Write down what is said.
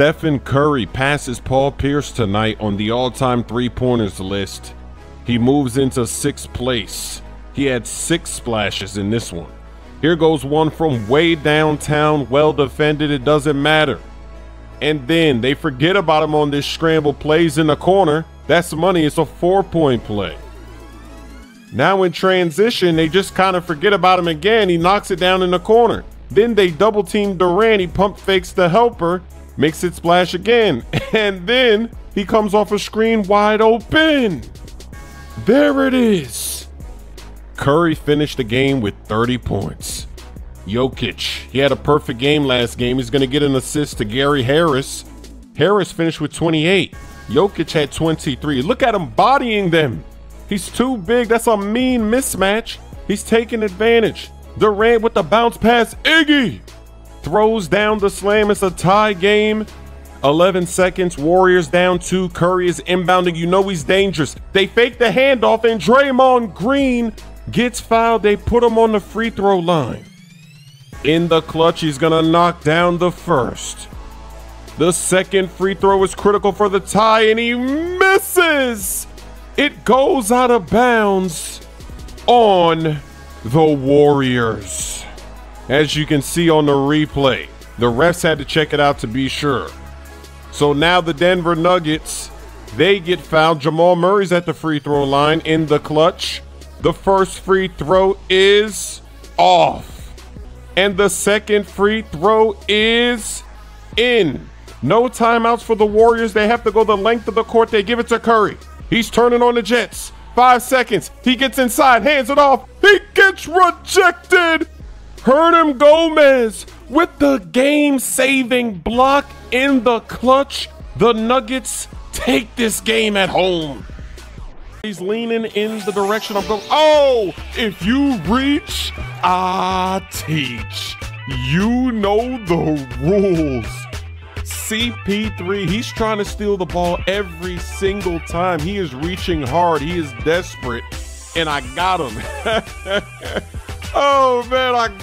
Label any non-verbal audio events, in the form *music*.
Stephen Curry passes Paul Pierce tonight on the all time three pointers list. He moves into sixth place. He had six splashes in this one. Here goes one from way downtown, well defended, it doesn't matter. And then they forget about him on this scramble plays in the corner. That's money, it's a four point play. Now in transition, they just kind of forget about him again. He knocks it down in the corner. Then they double team Durant. He pump fakes the helper, makes it splash again. *laughs* And then he comes off a screen wide open. There it is. Curry finished the game with 30 points. Jokic, he had a perfect game last game. He's going to get an assist to Gary Harris. Harris finished with 28. Jokic had 23. Look at him bodying them. He's too big. That's a mean mismatch. He's taking advantage. Durant with the bounce pass. Iggy throws down the slam. It's a tie game. 11 seconds. Warriors down two. Curry is inbounding. You know he's dangerous. They fake the handoff, and Draymond Green gets fouled. They put him on the free throw line. In the clutch, he's going to knock down the first. The second free throw is critical for the tie, and he misses. It goes out of bounds on the Warriors. As you can see on the replay, the refs had to check it out to be sure. So now the Denver Nuggets, they get fouled. Jamal Murray's at the free throw line in the clutch. The first free throw is off. And the second free throw is in. No timeouts for the Warriors. They have to go the length of the court. They give it to Curry. He's turning on the Jets. Five seconds. He gets inside, hands it off. He gets rejected. Hernangomez with the game saving block in the clutch. The Nuggets take this game at home. He's leaning in the direction I'm going. Oh, if you reach, I teach. You know the rules. CP3, he's trying to steal the ball every single time. He is reaching hard. He is desperate. And I got him. *laughs* oh, man, I